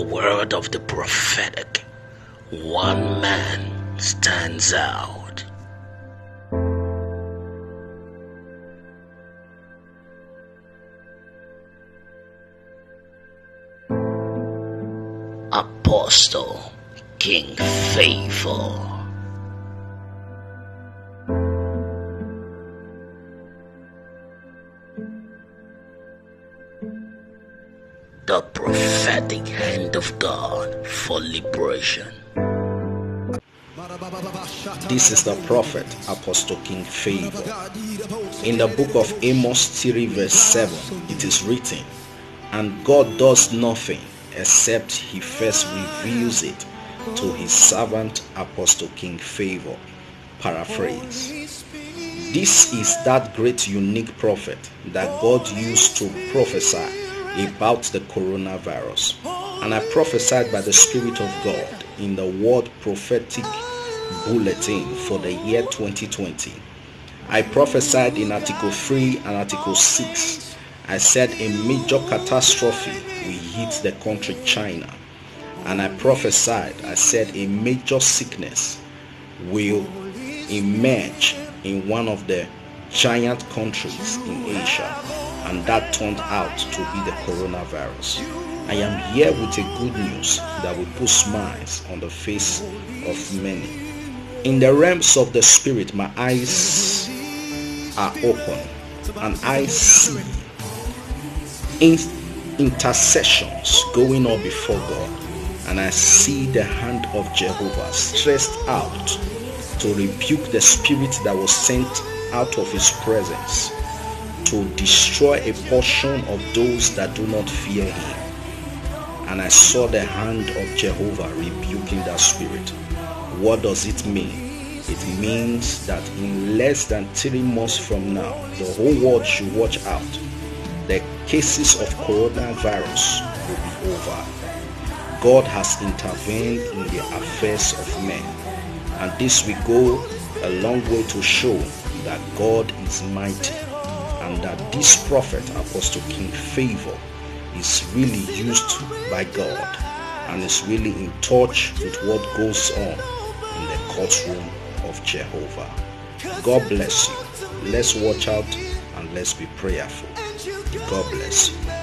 the word of the prophetic, one man stands out. Apostle King Favor. The prophetic hand of God for liberation. This is the prophet Apostle King Favor. In the book of Amos 3, verse 7, it is written, And God does nothing except he first reveals it to his servant Apostle King Favor. Paraphrase. This is that great unique prophet that God used to prophesy about the coronavirus. And I prophesied by the Spirit of God in the Word Prophetic Bulletin for the year 2020. I prophesied in Article 3 and Article 6. I said a major catastrophe will hit the country China. And I prophesied, I said a major sickness will emerge in one of the giant countries in Asia and that turned out to be the coronavirus. I am here with a good news that will put smiles on the face of many. In the realms of the spirit, my eyes are open and I see intercessions going on before God. And I see the hand of Jehovah stretched out to rebuke the spirit that was sent out of his presence to destroy a portion of those that do not fear him. And I saw the hand of Jehovah rebuking that spirit. What does it mean? It means that in less than three months from now, the whole world should watch out. The cases of coronavirus will be over. God has intervened in the affairs of men. And this will go a long way to show that God is mighty and that this prophet, Apostle King Favor, is really used by God and is really in touch with what goes on in the courtroom of Jehovah. God bless you. Let's watch out and let's be prayerful. God bless you.